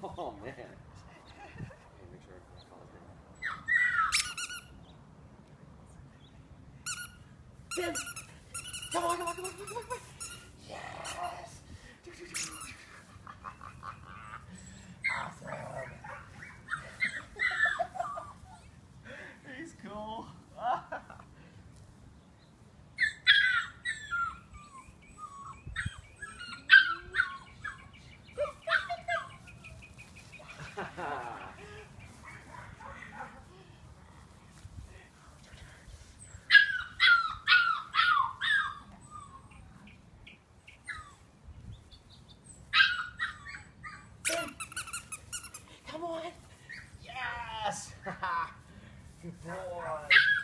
Oh man. Come on, come on, come on, come on, come on. Good boy.